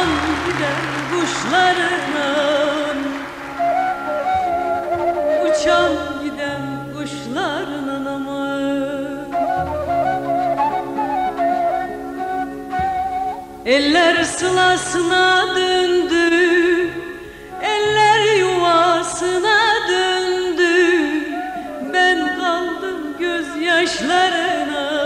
Uçan gider kuşlarına. Uçan giden kuşlarının ama. Eller sılasına döndü Eller yuvasına döndü. Ben kaldım gözyaşlarına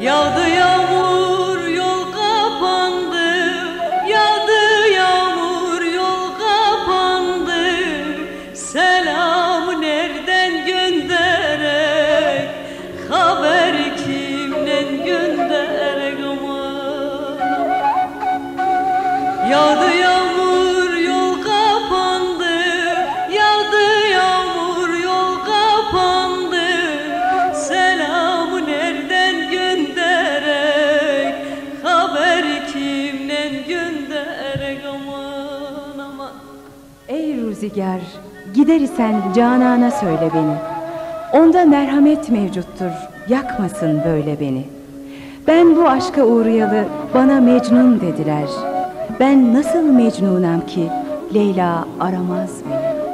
Yağdı Ey Ruzigar, gider isen Canan'a söyle beni. Onda merhamet mevcuttur, yakmasın böyle beni. Ben bu aşka uğrayalı bana Mecnun dediler. Ben nasıl Mecnunam ki Leyla aramaz beni.